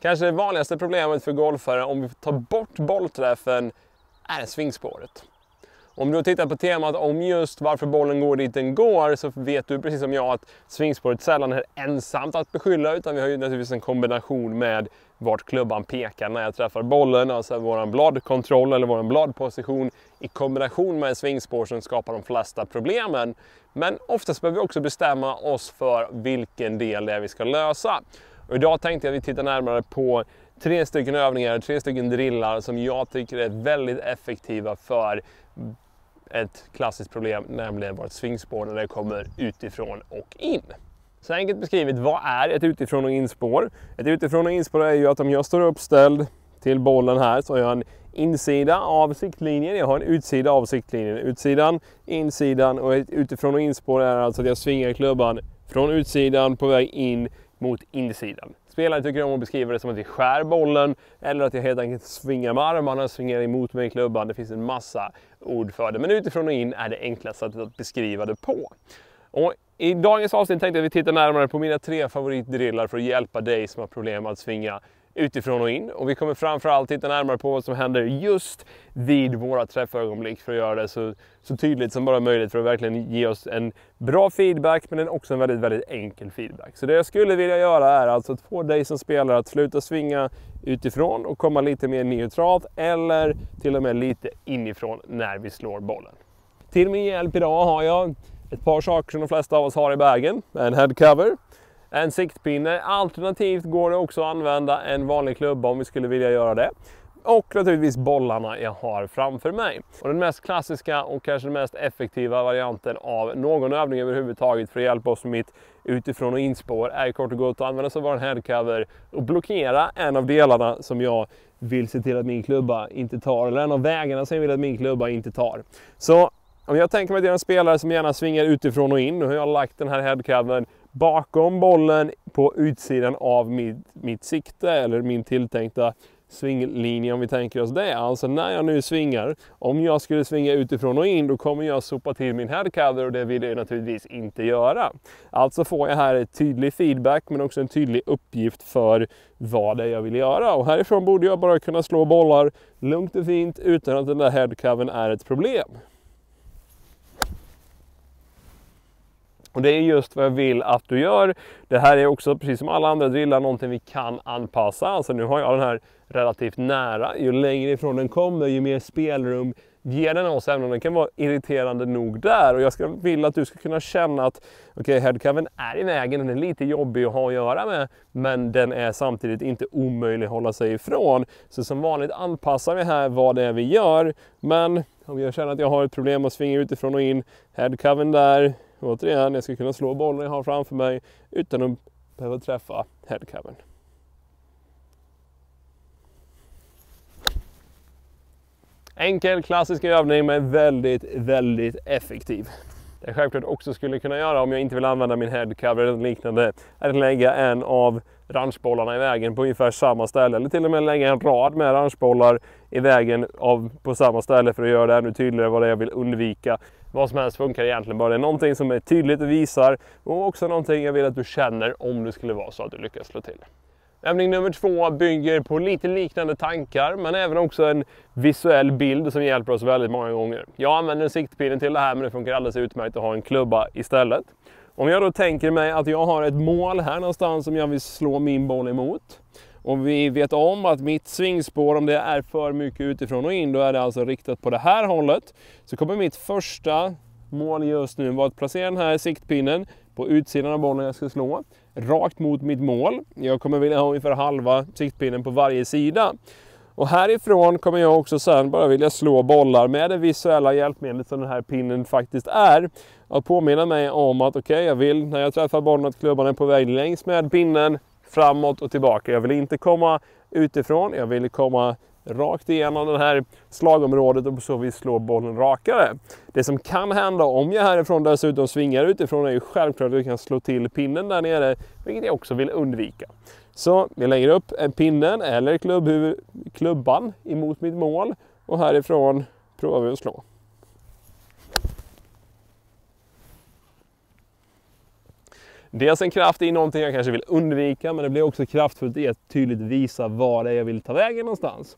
Kanske det vanligaste problemet för golfare om vi tar bort bollträffen är svingspåret. Om du har tittat på temat om just varför bollen går dit den går så vet du precis som jag att svingspåret sällan är ensamt att beskylla utan vi har ju naturligtvis en kombination med vart klubban pekar när jag träffar bollen, alltså vår bladkontroll eller vår bladposition i kombination med svingspår som skapar de flesta problemen. Men oftast behöver vi också bestämma oss för vilken del det är vi ska lösa. Och idag tänkte jag att vi tittar närmare på tre stycken övningar, tre stycken drillar som jag tycker är väldigt effektiva för ett klassiskt problem, nämligen vårt svingspår när det kommer utifrån och in. Så enkelt beskrivet, vad är ett utifrån och inspår? Ett utifrån och inspår är ju att om jag står uppställd till bollen här så har jag en insida av siktlinjen, jag har en utsida av siktlinjen. Utsidan, insidan och utifrån och inspår är alltså att jag svingar klubban från utsidan på väg in mot insidan. Spelare tycker om att beskriva det som att vi skär bollen eller att jag helt enkelt svingar med armarna, svingar emot mig i klubban. Det finns en massa ord för det, men utifrån och in är det enklaste sättet att beskriva det på. Och I dagens avsnitt tänkte jag att vi tittar närmare på mina tre favoritdrillar för att hjälpa dig som har problem att svinga utifrån och in. Och vi kommer framförallt titta närmare på vad som händer just vid våra träffögonblick för att göra det så, så tydligt som bara möjligt för att verkligen ge oss en bra feedback men också en väldigt, väldigt enkel feedback. Så det jag skulle vilja göra är alltså att få dig som spelare att sluta svinga utifrån och komma lite mer neutralt eller till och med lite inifrån när vi slår bollen. Till min hjälp idag har jag ett par saker som de flesta av oss har i bagen. En headcover, en siktpinne. Alternativt går det också att använda en vanlig klubba om vi skulle vilja göra det. Och naturligtvis bollarna jag har framför mig. Och den mest klassiska och kanske den mest effektiva varianten av någon övning överhuvudtaget för att hjälpa oss med mitt utifrån och inspår är kort och gott att använda sig av en headcover och blockera en av delarna som jag vill se till att min klubba inte tar, eller en av vägarna som jag vill att min klubba inte tar. Så om jag tänker mig att jag är en spelare som gärna svingar utifrån och in, nu har jag lagt den här headcovern bakom bollen på utsidan av mitt, mitt sikte eller min tilltänkta svinglinje om vi tänker oss det. Alltså när jag nu svingar, om jag skulle svinga utifrån och in då kommer jag sopa till min headcover och det vill jag naturligtvis inte göra. Alltså får jag här ett tydlig feedback men också en tydlig uppgift för vad det är jag vill göra. Och härifrån borde jag bara kunna slå bollar lugnt och fint utan att den där headcovern är ett problem. Och det är just vad jag vill att du gör. Det här är också, precis som alla andra drillar, någonting vi kan anpassa. Alltså nu har jag den här relativt nära. Ju längre ifrån den kommer, ju mer spelrum ger den oss, även om den kan vara irriterande nog där. Och jag ska, vill att du ska kunna känna att okay, headcoven är i vägen, den är lite jobbig att ha att göra med, men den är samtidigt inte omöjlig att hålla sig ifrån. Så som vanligt anpassar vi här vad det är vi gör, men om jag känner att jag har ett problem att svinga utifrån och in, headcoven där, återigen, jag ska kunna slå bollen jag har framför mig utan att behöva träffa headcovern. Enkel klassisk övning men väldigt, väldigt effektiv. Det jag självklart också skulle kunna göra om jag inte vill använda min headcover eller liknande är att lägga en av ranchbollarna i vägen på ungefär samma ställe. Eller till och med lägga en rad med ranchbollar i vägen av, på samma ställe för att göra det ännu tydligare vad det är jag vill undvika. Vad som helst funkar egentligen bara. Det är någonting som är tydligt och visar och också någonting jag vill att du känner om det skulle vara så att du lyckas slå till. Övning nummer två bygger på lite liknande tankar men även också en visuell bild som hjälper oss väldigt många gånger. Jag använder siktpinnen till det här men det funkar alldeles utmärkt att ha en klubba istället. Om jag då tänker mig att jag har ett mål här någonstans som jag vill slå min boll emot. Om vi vet om att mitt svingspår, om det är för mycket utifrån och in, då är det alltså riktat på det här hållet. Så kommer mitt första mål just nu vara att placera den här siktpinnen på utsidan av bollen jag ska slå, rakt mot mitt mål. Jag kommer vilja ha ungefär halva siktpinnen på varje sida. Och härifrån kommer jag också sen bara vilja slå bollar med det visuella hjälpmedlet som den här pinnen faktiskt är. Att påminna mig om att okej, okay, jag vill när jag träffar bollen att klubban är på väg längs med pinnen, framåt och tillbaka. Jag vill inte komma utifrån, jag vill komma rakt igenom det här slagområdet och på så vis slå bollen rakare. Det som kan hända om jag härifrån dessutom svingar utifrån är ju självklart att jag kan slå till pinnen där nere, vilket jag också vill undvika. Så jag lägger upp pinnen eller klubban emot mitt mål och härifrån provar vi att slå. Dels en kraft i någonting jag kanske vill undvika, men det blir också kraftfullt i att tydligt visa var det är jag vill ta vägen någonstans.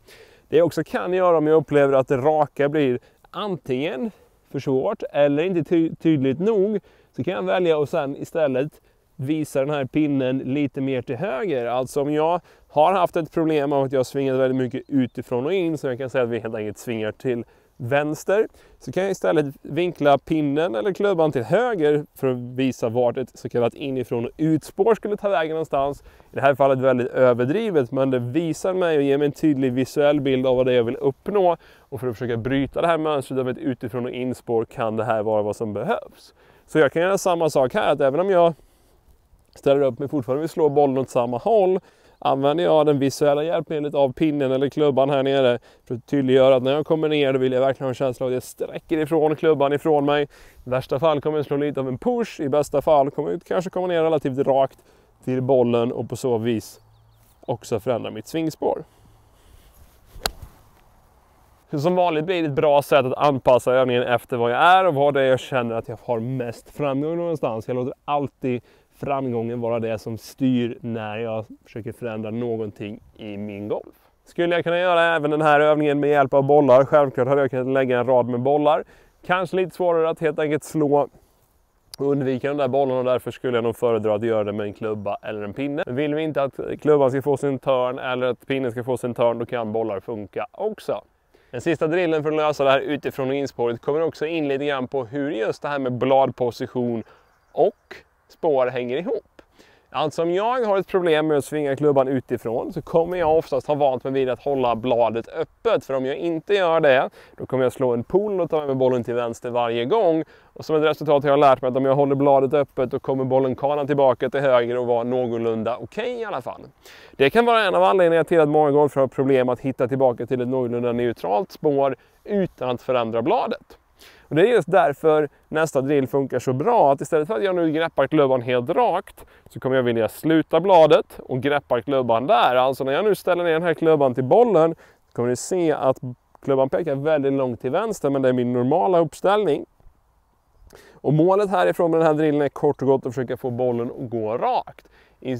Det jag också kan göra om jag upplever att det raka blir antingen för svårt eller inte ty tydligt nog, så kan jag välja att sen istället visa den här pinnen lite mer till höger. Alltså om jag har haft ett problem av att jag svingat väldigt mycket utifrån och in, så jag kan säga att vi helt enkelt svingar till vänster, så kan jag istället vinkla pinnen eller klubban till höger för att visa vart ett så kallat inifrån och utspår skulle ta vägen någonstans. I det här fallet väldigt överdrivet, men det visar mig och ger mig en tydlig visuell bild av vad det är jag vill uppnå. Och för att försöka bryta det här mönstret av ett utifrån och inspår kan det här vara vad som behövs. Så jag kan göra samma sak här, att även om jag ställer upp mig fortfarande vill slå bollen åt samma håll använder jag den visuella hjälpmedlet av pinnen eller klubban här nere för att tydliggöra att när jag kommer ner då vill jag verkligen ha en känsla av att jag sträcker ifrån klubban ifrån mig. I värsta fall kommer jag slå lite av en push, i bästa fall kommer jag kanske komma ner relativt rakt till bollen och på så vis också förändra mitt svingspår. Som vanligt blir det ett bra sätt att anpassa övningen efter vad jag är och vad det är jag känner att jag har mest framgång någonstans. Jag låter alltid framgången vara det som styr när jag försöker förändra någonting i min golf. Skulle jag kunna göra även den här övningen med hjälp av bollar? Självklart hade jag kunnat lägga en rad med bollar. Kanske lite svårare att helt enkelt slå och undvika de där bollarna och därför skulle jag nog föredra att göra det med en klubba eller en pinne. Men vill vi inte att klubban ska få sin törn eller att pinnen ska få sin törn, då kan bollar funka också. Den sista drillen för att lösa det här utifrån och inspåret kommer också in lite grann på hur just det här med bladposition och spår hänger ihop. Alltså om jag har ett problem med att svinga klubban utifrån så kommer jag oftast ha vant mig vid att hålla bladet öppet. För om jag inte gör det, då kommer jag slå en pool och ta med bollen till vänster varje gång. Och som ett resultat har jag lärt mig att om jag håller bladet öppet då kommer bollen kana tillbaka till höger och vara någorlunda okej okay i alla fall. Det kan vara en av anledningarna till att många golfare har problem att hitta tillbaka till ett någorlunda neutralt spår utan att förändra bladet. Och det är just därför nästa drill funkar så bra. Att istället för att jag nu greppar klubban helt rakt så kommer jag vilja sluta bladet och greppa klubban där. Alltså när jag nu ställer ner den här klubban till bollen så kommer ni se att klubban pekar väldigt långt till vänster men det är min normala uppställning. Och målet härifrån med den här drillen är kort och gott att försöka få bollen att gå rakt i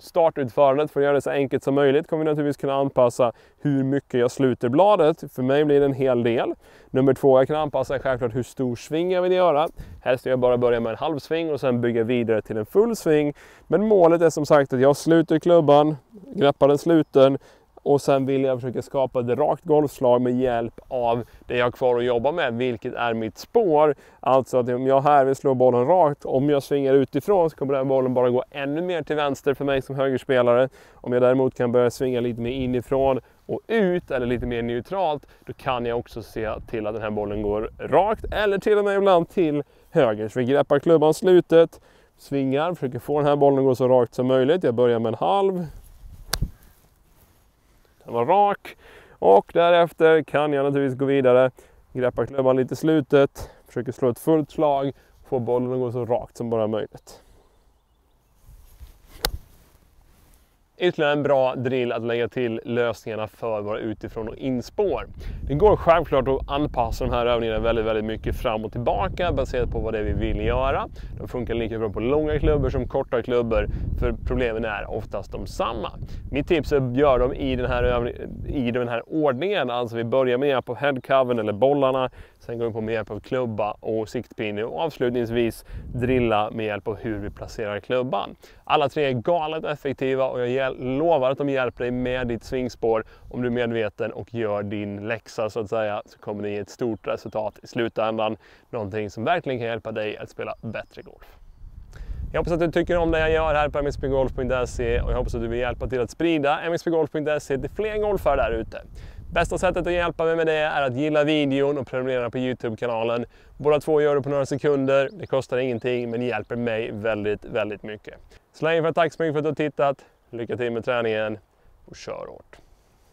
startutförandet, för att göra det så enkelt som möjligt, kommer vi naturligtvis kunna anpassa hur mycket jag sluter bladet. För mig blir det en hel del. Nummer två, jag kan anpassa självklart hur stor sving jag vill göra. Helst vill jag bara börja med en halv sving och sen bygga vidare till en full sving. Men målet är som sagt att jag sluter klubban, greppar den sluten, och sen vill jag försöka skapa ett rakt golfslag med hjälp av det jag har kvar att jobba med, vilket är mitt spår. Alltså att om jag här vill slå bollen rakt, om jag svingar utifrån så kommer den bollen bara gå ännu mer till vänster för mig som högerspelare. Om jag däremot kan börja svinga lite mer inifrån och ut eller lite mer neutralt, då kan jag också se till att den här bollen går rakt eller till och med ibland till höger. Så vi greppar klubban slutet, svingar, försöker få den här bollen att gå så rakt som möjligt. Jag börjar med en halv, den var rak. Och därefter kan jag naturligtvis gå vidare, greppa klubban lite slutet, försöker slå ett fullt slag, få bollen att gå så rakt som bara möjligt. Ytterligare en bra drill att lägga till lösningarna för våra utifrån och inspår. Det går självklart att anpassa de här övningarna väldigt, väldigt mycket fram och tillbaka baserat på vad det är vi vill göra. De funkar lika bra på långa klubbor som korta klubbor för problemen är oftast de samma. Mitt tips är att göra dem i den här, i den här ordningen. Alltså vi börjar med hjälp av headcovern eller bollarna, sen går vi på med hjälp av klubba och siktpinne och avslutningsvis drilla med hjälp av hur vi placerar klubban. Alla tre är galet effektiva och jag lovar att de hjälper dig med ditt svingspår. Om du är medveten och gör din läxa så att säga så kommer det ge ett stort resultat i slutändan. Någonting som verkligen kan hjälpa dig att spela bättre golf. Jag hoppas att du tycker om det jag gör här på mxpgolf.se och jag hoppas att du vill hjälpa till att sprida mxpgolf.se till fler golfare där ute. Bästa sättet att hjälpa mig med det är att gilla videon och prenumerera på Youtube-kanalen. Båda två gör det på några sekunder, det kostar ingenting men hjälper mig väldigt, väldigt mycket. Så länge för tack så mycket för att du har tittat. Lycka till med träningen och kör hårt!